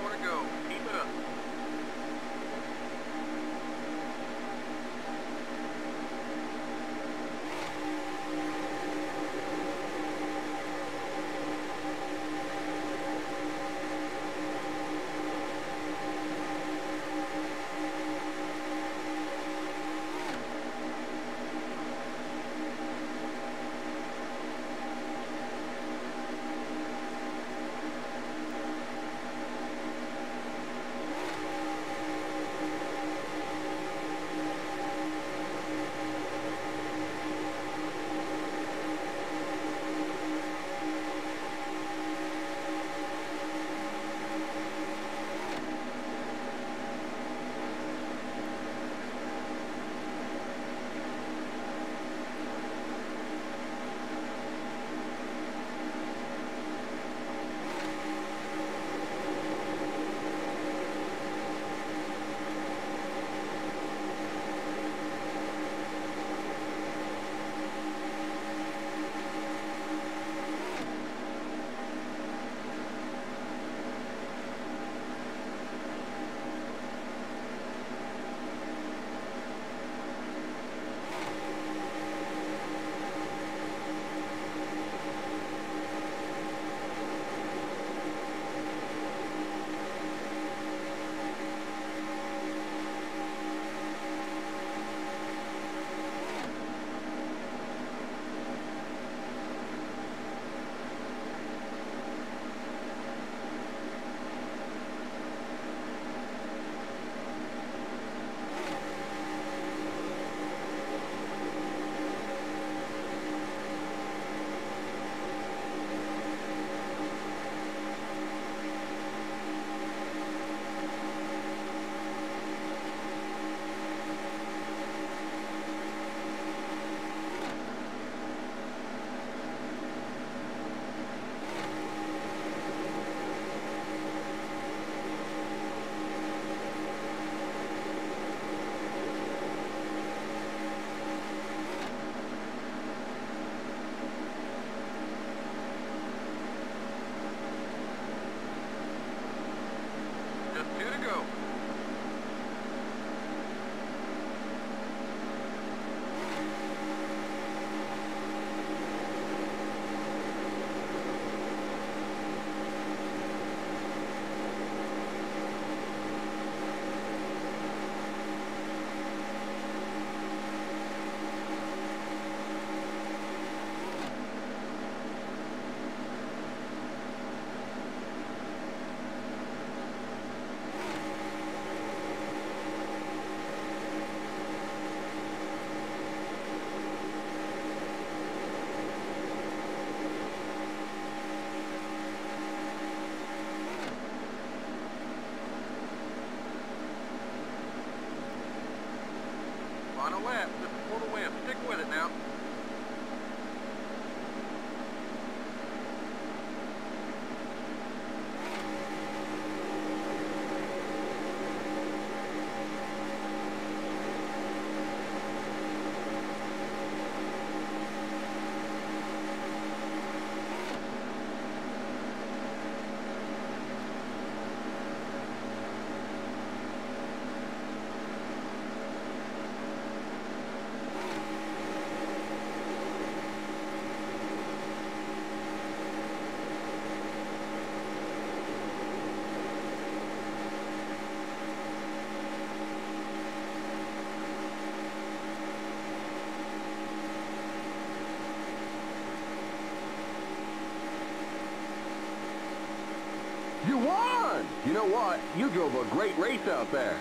More to go. Keep it up. Lap, just before the win. Stick with it now. You won! You know what? You drove a great race out there.